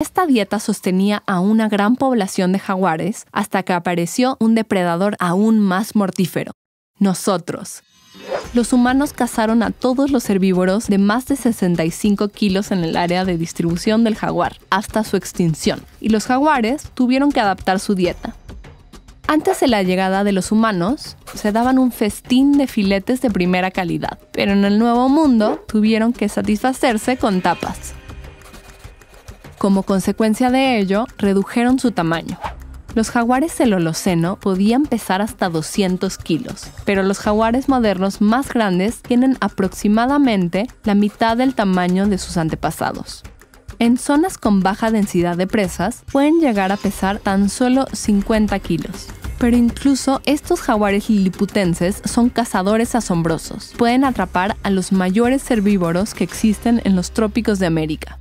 Esta dieta sostenía a una gran población de jaguares hasta que apareció un depredador aún más mortífero, nosotros. Los humanos cazaron a todos los herbívoros de más de 65 kilos en el área de distribución del jaguar, hasta su extinción, y los jaguares tuvieron que adaptar su dieta. Antes de la llegada de los humanos, se daban un festín de filetes de primera calidad, pero en el Nuevo Mundo tuvieron que satisfacerse con tapas. Como consecuencia de ello, redujeron su tamaño. Los jaguares del Holoceno podían pesar hasta 200 kilos, pero los jaguares modernos más grandes tienen aproximadamente la mitad del tamaño de sus antepasados. En zonas con baja densidad de presas pueden llegar a pesar tan solo 50 kilos. Pero incluso estos jaguares liliputenses son cazadores asombrosos. Pueden atrapar a los mayores herbívoros que existen en los trópicos de América.